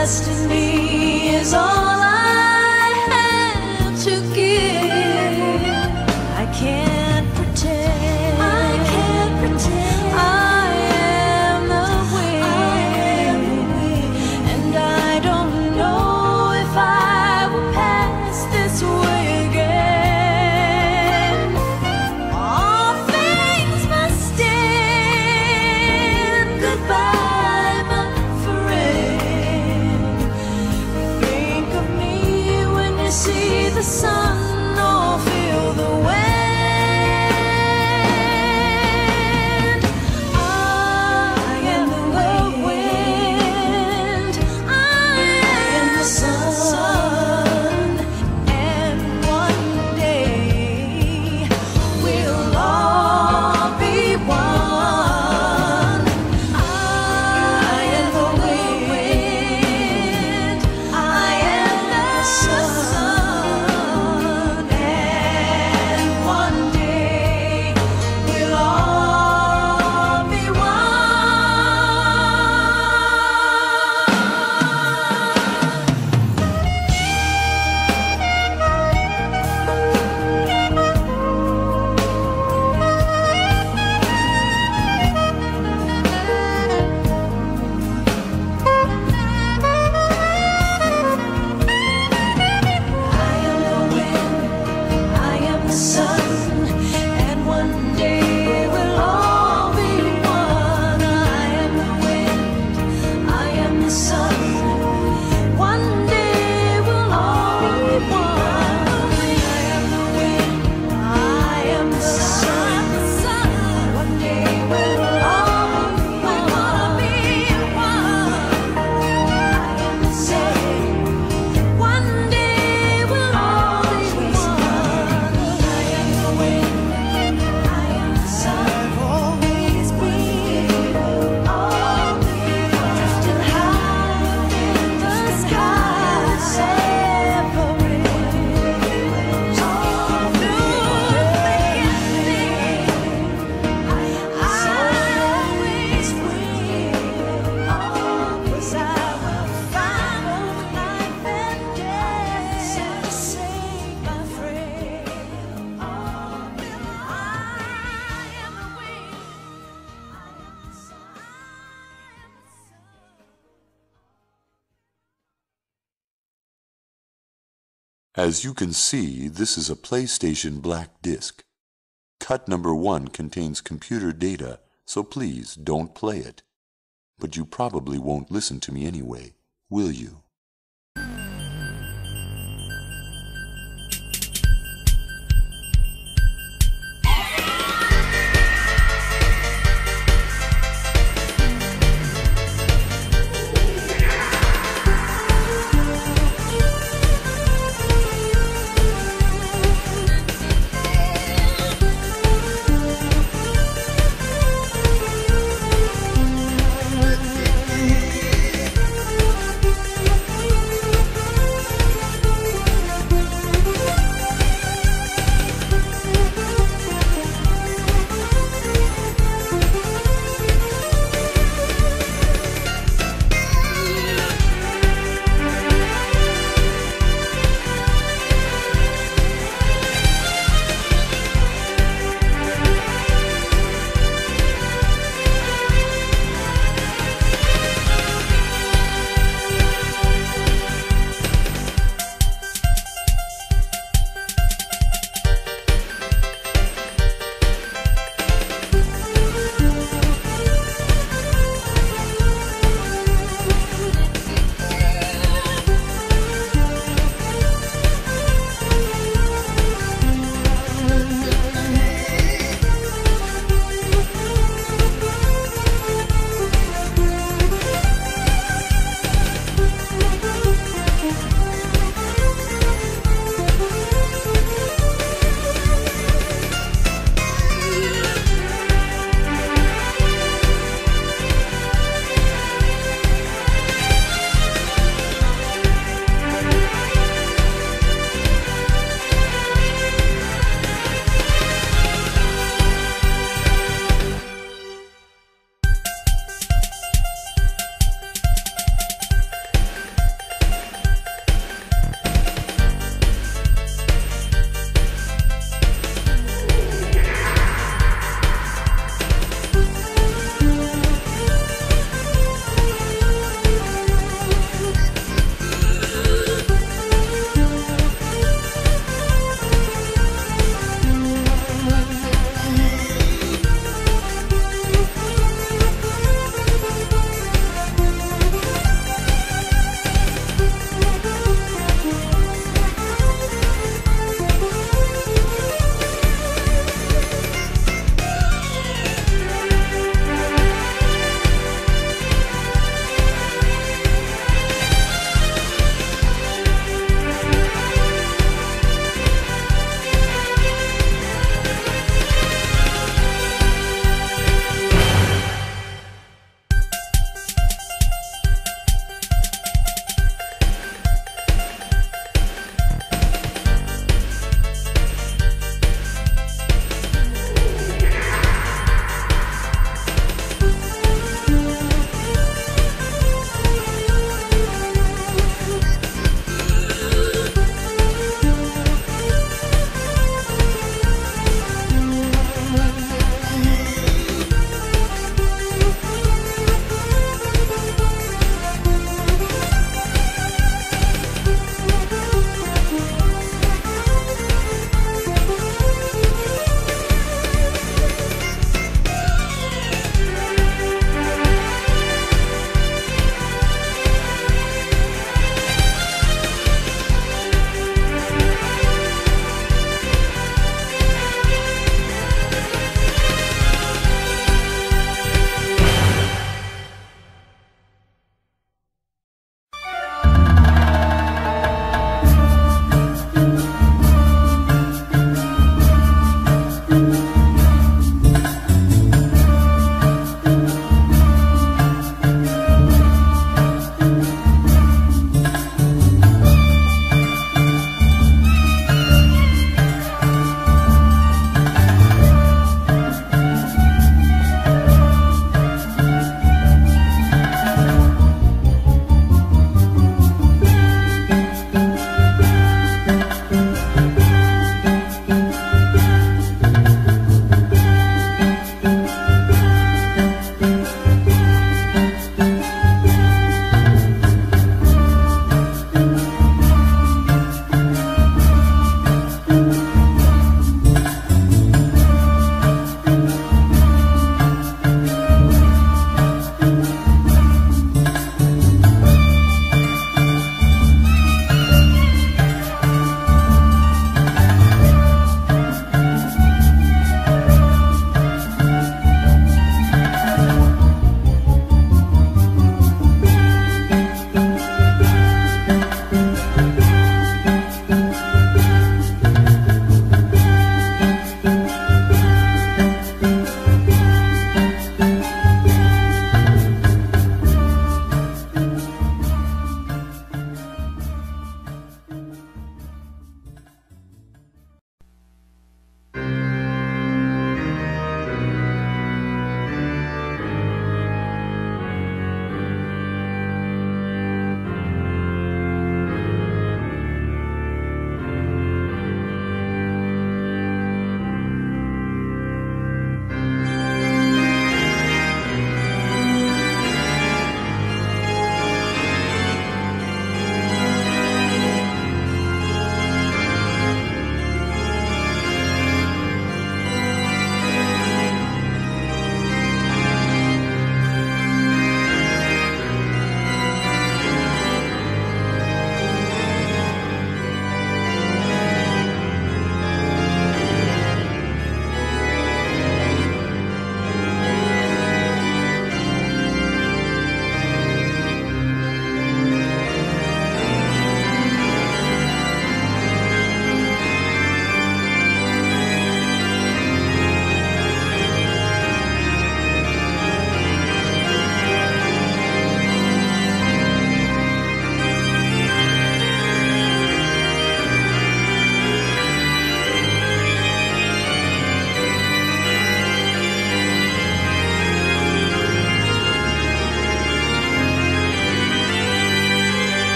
just As you can see, this is a PlayStation black disc. Cut number one contains computer data, so please don't play it. But you probably won't listen to me anyway, will you?